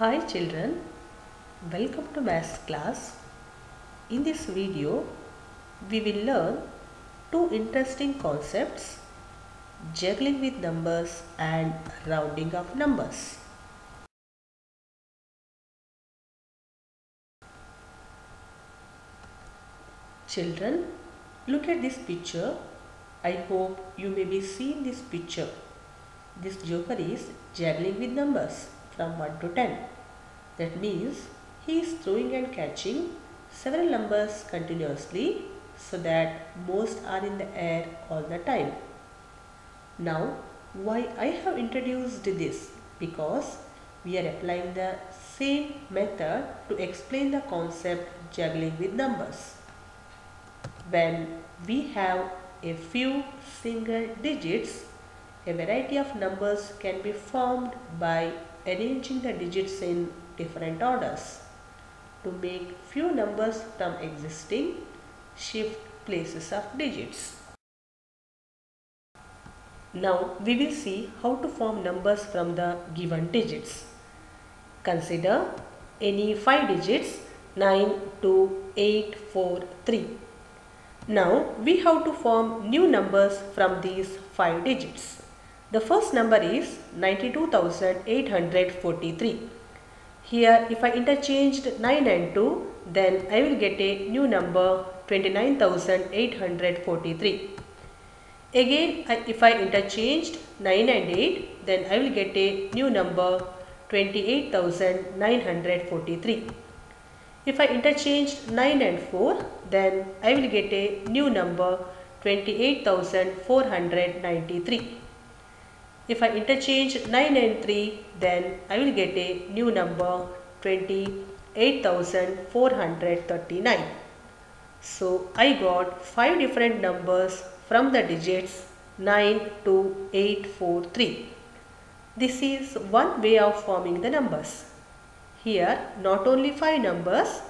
Hi children, welcome to maths class. In this video, we will learn two interesting concepts juggling with numbers and rounding of numbers. Children, look at this picture. I hope you may be seeing this picture. This joker is juggling with numbers from 1 to 10. That means he is throwing and catching several numbers continuously so that most are in the air all the time. Now, why I have introduced this? Because we are applying the same method to explain the concept juggling with numbers. When we have a few single digits, a variety of numbers can be formed by arranging the digits in different orders. To make few numbers from existing, shift places of digits. Now we will see how to form numbers from the given digits. Consider any 5 digits 9, 2, 8, 4, 3. Now we have to form new numbers from these 5 digits. The first number is 92,843. Here if I interchanged 9 and 2 then I will get a new number 29,843. Again if I interchanged 9 and 8 then I will get a new number 28,943. If I interchanged 9 and 4 then I will get a new number 28,493. If I interchange 9 and 3 then I will get a new number 28,439. So I got 5 different numbers from the digits 9 to 843. This is one way of forming the numbers. Here not only 5 numbers,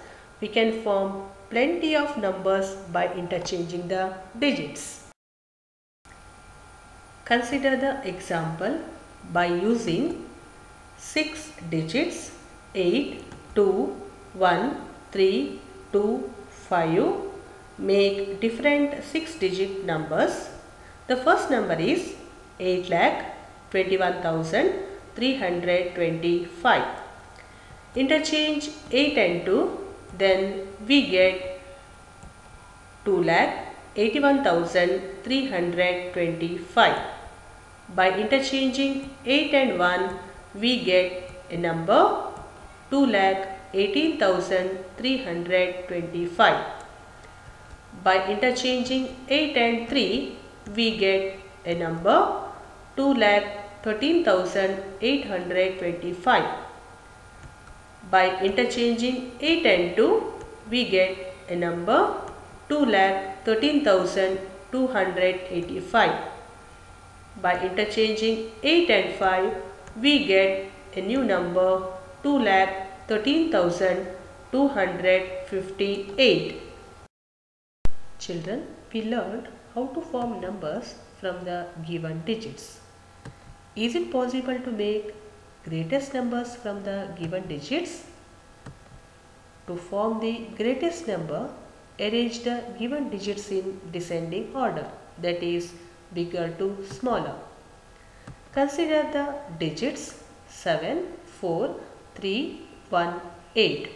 we can form plenty of numbers by interchanging the digits. Consider the example by using 6 digits 8, 2, 1, 3, 2, 5 make different 6 digit numbers. The first number is 8 lakh 21,325. Interchange 8 and 2 then we get 2 lakh 81,325. By interchanging 8 and 1 we get a number 2 lakh 18,325. By interchanging 8 and 3 we get a number 2 lakh 13,825. By interchanging 8 and 2 we get a number 2 lakh 13,285. By interchanging 8 and 5 we get a new number 2 lakh 13,258. Children, we learned how to form numbers from the given digits. Is it possible to make greatest numbers from the given digits? To form the greatest number, arrange the given digits in descending order that is bigger to smaller. Consider the digits 7, 4, 3, 1, 8.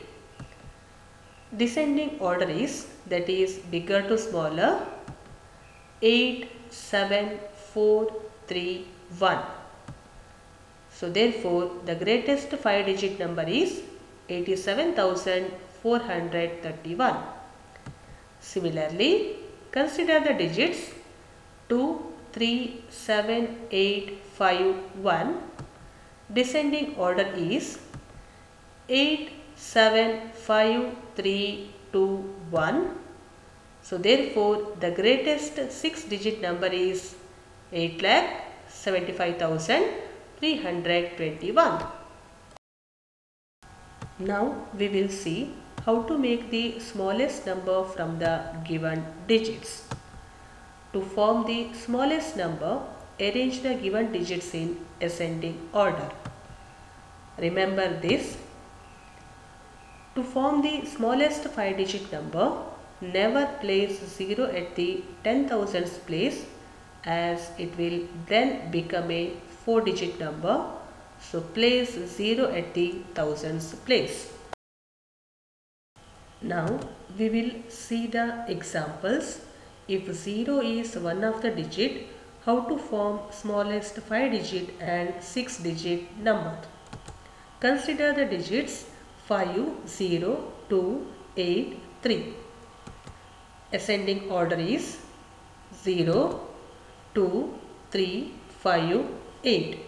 Descending order is that is bigger to smaller 8, 7, 4, 3, 1. So therefore the greatest 5 digit number is 87,431. Similarly, consider the digits 2, 3, 7, 8, 5, 1. Descending order is 8, 7, 5, 3, 2, 1. So therefore the greatest 6 digit number is 8 lakh 75,321. Now we will see how to make the smallest number from the given digits. To form the smallest number, arrange the given digits in ascending order. Remember this To form the smallest 5 digit number, never place 0 at the 10,000s place as it will then become a 4 digit number. So place 0 at the thousands place. Now we will see the examples. If 0 is one of the digit, how to form smallest 5 digit and 6 digit number. Consider the digits 5, 0, 2, 8, 3. Ascending order is 0, 2, 3, 5, 8.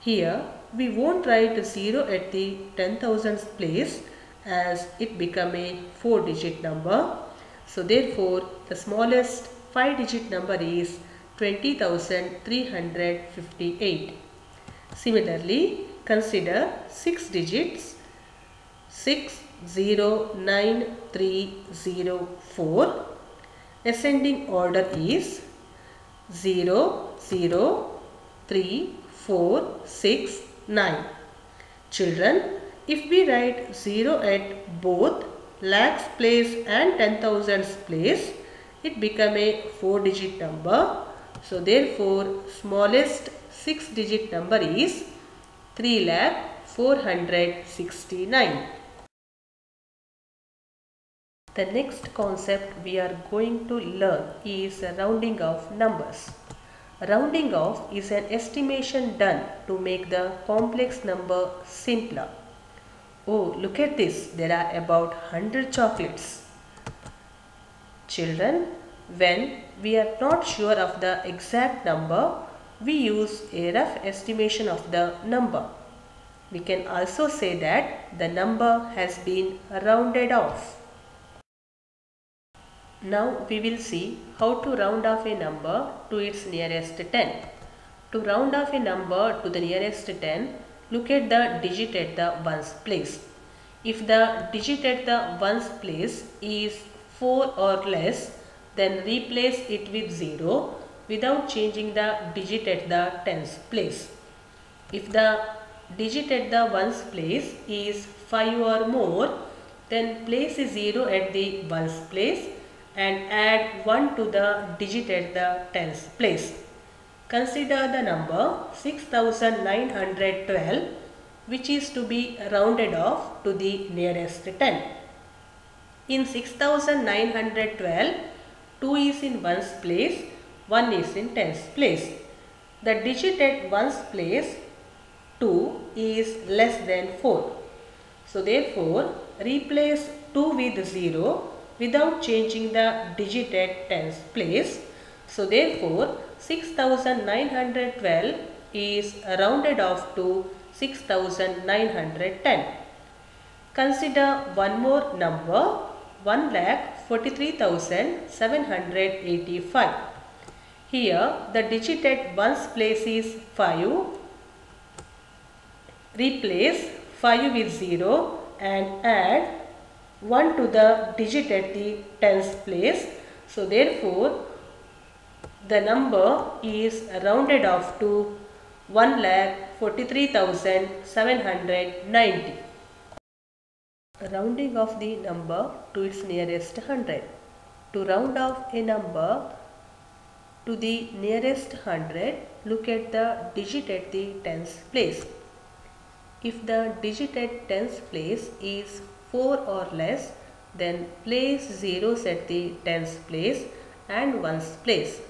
Here we won't write 0 at the 10,000s place as it become a 4 digit number. So therefore the smallest 5 digit number is 20,358. Similarly consider 6 digits 609304. Ascending order is 0, 0, 3, 4, 6, 9. Children, if we write 0 at both lakhs place and 10,000s place, it become a 4 digit number. So therefore, smallest 6 digit number is 3 lakh 469. The next concept we are going to learn is rounding off numbers. Rounding off is an estimation done to make the complex number simpler. Oh, look at this. There are about 100 chocolates. Children, when we are not sure of the exact number, we use a rough estimation of the number. We can also say that the number has been rounded off. Now we will see how to round off a number to its nearest 10. To round off a number to the nearest 10, look at the digit at the ones place. If the digit at the ones place is 4 or less, then replace it with 0 without changing the digit at the tens place. If the digit at the ones place is 5 or more, then place a 0 at the ones place and add 1 to the digit at the tens place. Consider the number 6912 which is to be rounded off to the nearest 10. In 6912, 2 is in ones place, 1 is in tens place. The digit at ones place 2 is less than 4. So therefore, replace 2 with 0 without changing the digit at tens place. So therefore 6912 is rounded off to 6910. Consider one more number 1 lakh 43,785. Here the digit at ones place is 5. Replace 5 with 0 and add 1 to the digit at the tens place. So therefore, the number is rounded off to 1 lakh 43,790. Rounding off the number to its nearest 100. To round off a number to the nearest 100, look at the digit at the tens place. If the digit at tens place is 4 or less, then place zeros at the tens place and ones place.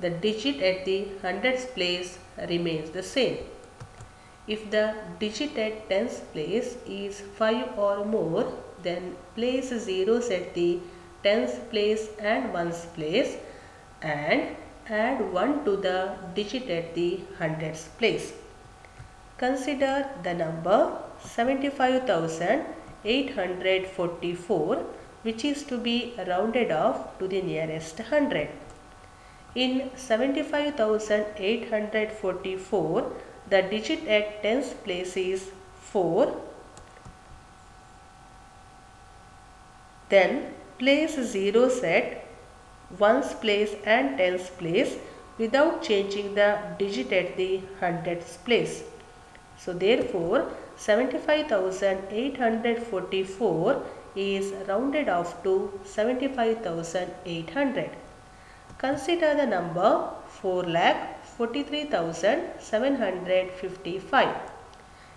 The digit at the hundreds place remains the same. If the digit at tens place is 5 or more, then place zeros at the tens place and ones place and add 1 to the digit at the hundreds place. Consider the number 75,844 which is to be rounded off to the nearest hundred. In 75,844 the digit at tens place is 4 then place zeros at ones place and tens place without changing the digit at the hundreds place. So therefore 75,844 is rounded off to 75,800. Consider the number 4,43,755.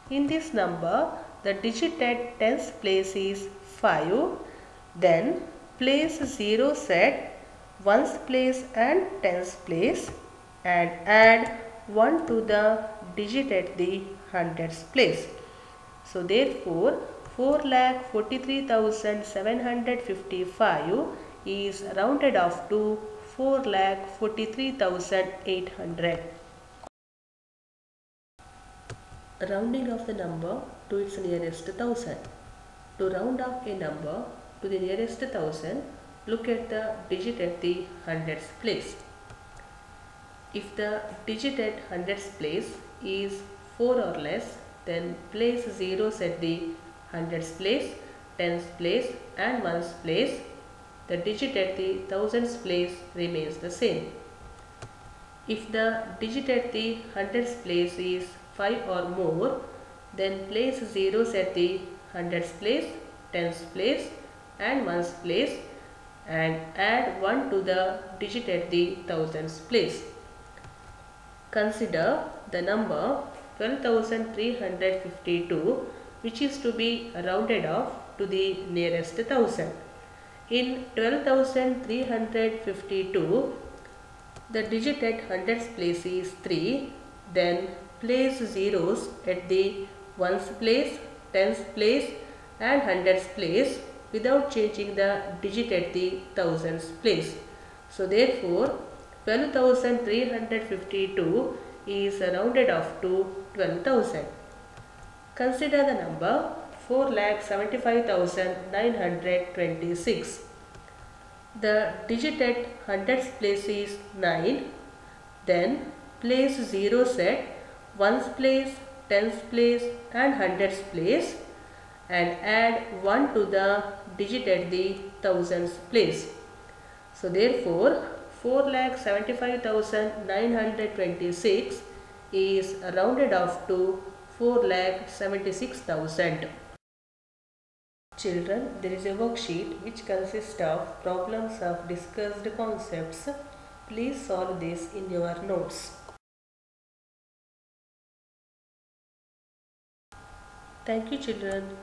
In this number, the digit at tens place is 5. Then place 0 at ones place and tens place and add 1 to the digit at the hundreds place. So therefore 4,43,755 is rounded off to 4,43,800. Rounding of the number to its nearest thousand. To round off a number to the nearest thousand, look at the digit at the hundreds place. If the digit at hundreds place is 4 or less, then place zeros at the hundreds place, tens place and ones place. The digit at the thousands place remains the same. If the digit at the hundreds place is 5 or more, then place zeros at the hundreds place, tens place and ones place and add 1 to the digit at the thousands place. Consider the number 12,352 which is to be rounded off to the nearest thousand. In 12,352 the digit at hundreds place is 3 then place zeros at the ones place, tens place and hundreds place without changing the digit at the thousands place. So therefore 12,352 is rounded off to 12,000. Consider the number 4,75,926. The digit at hundreds place is 9. Then place 0 set ones place, tens place and hundreds place and add 1 to the digit at the thousands place. So therefore 4,75,926 is rounded off to 4,76,000. Children, there is a worksheet which consists of problems of discussed concepts. Please solve this in your notes. Thank you children.